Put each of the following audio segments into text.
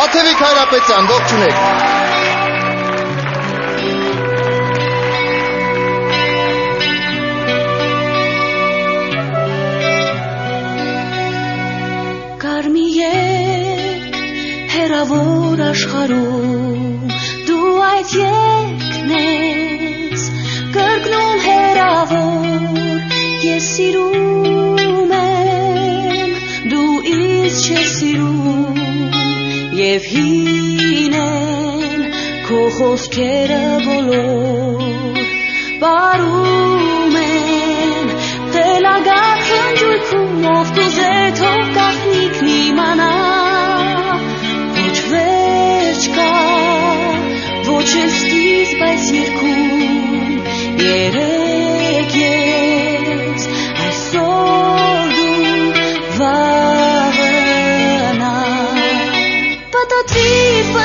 Վաթևիկ Հայրապետյան, ողջունեք։ Կարմի եկ հերավոր աշխարհում դու այդ եկն ես եւ հին են քո խոսքերը բոլոր բարու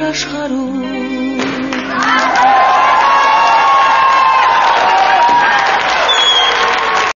باش خارون